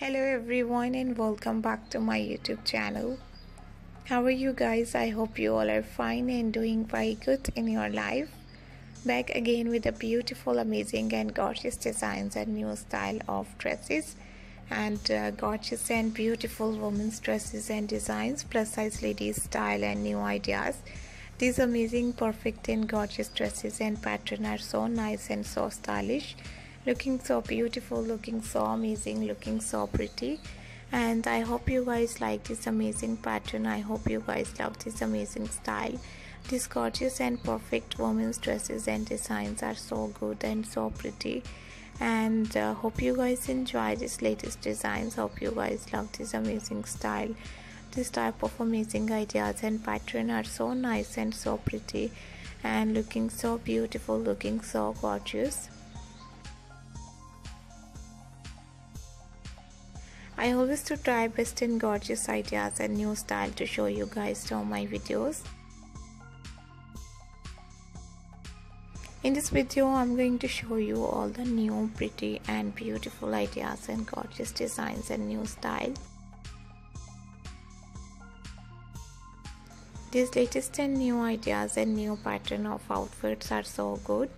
hello everyone and welcome back to my youtube channel. How are you guys? I hope you all are fine and doing very good in your life. Back again with a beautiful amazing and gorgeous designs and new style of dresses and uh, gorgeous and beautiful women's dresses and designs plus size ladies style and new ideas. These amazing perfect and gorgeous dresses and pattern are so nice and so stylish looking so beautiful looking so amazing looking so pretty. And i hope you guys like this amazing pattern. I hope you guys love this amazing style. These gorgeous and perfect women's dresses and designs are so good and so pretty. And uh, hope you guys enjoy this latest designs. Hope you guys love this amazing style. This type of amazing ideas and pattern are so nice and so pretty and looking so beautiful looking so gorgeous I always to try best and gorgeous ideas and new style to show you guys to my videos. In this video, I'm going to show you all the new pretty and beautiful ideas and gorgeous designs and new style. These latest and new ideas and new pattern of outfits are so good.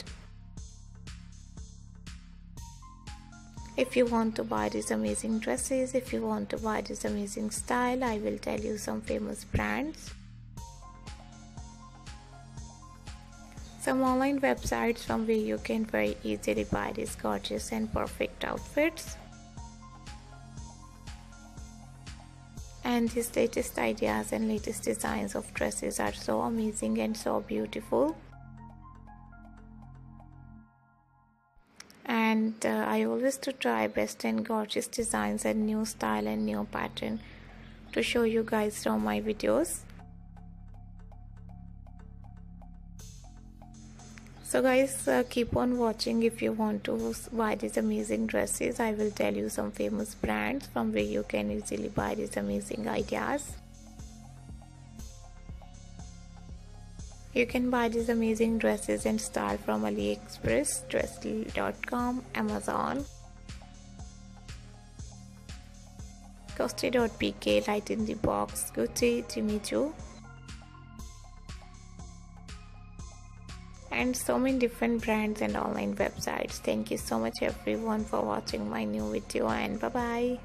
If you want to buy these amazing dresses if you want to buy this amazing style i will tell you some famous brands. Some online websites from where you can very easily buy these gorgeous and perfect outfits. And these latest ideas and latest designs of dresses are so amazing and so beautiful and uh, I always to try best and gorgeous designs and new style and new pattern to show you guys from my videos. So guys uh, keep on watching if you want to buy these amazing dresses. I will tell you some famous brands from where you can easily buy these amazing ideas You can buy these amazing dresses and style from AliExpress, Dresslily.com, Amazon, Costi.pk, Light in the Box, Gucci, Jimmy Choo, and so many different brands and online websites. Thank you so much everyone for watching my new video and bye bye.